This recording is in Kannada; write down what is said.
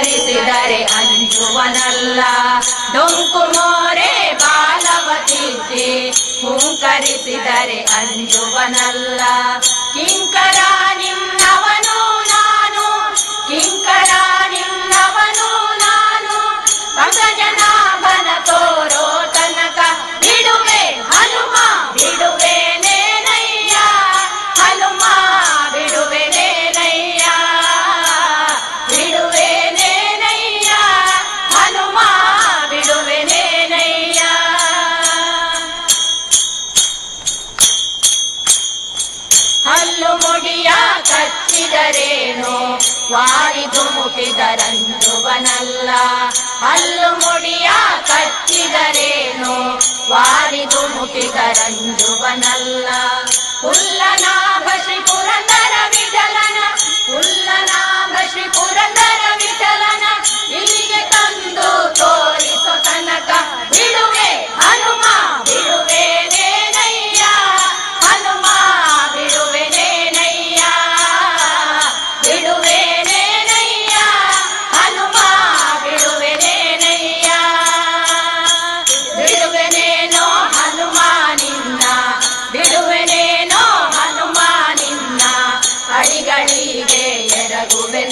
ಹುಂಕರಿಸಿದರೆ ಅಂಜುವನಲ್ಲ. ಡೊಂಕು ಮೋರೆ ಬಾಲವತಿದ್ದೆ. ಹುಂಕರಿಸಿದರೆ ಅಂಜುವನಲ್ಲ. ಕಿಂಕರ ನಿನ್ನವನು ಕಚ್ಚಿದರೇನು ವಾರಿ ಧುಮುಕಿದರಂಜುವನಲ್ಲ ಹಲ್ಲು ಮುಡಿಯ ಕಚ್ಚಿದರೇನು ವಾರಿ ಧುಮುಕಿದರಂಜುವನಲ್ಲ ಹುಲ್ಲನ la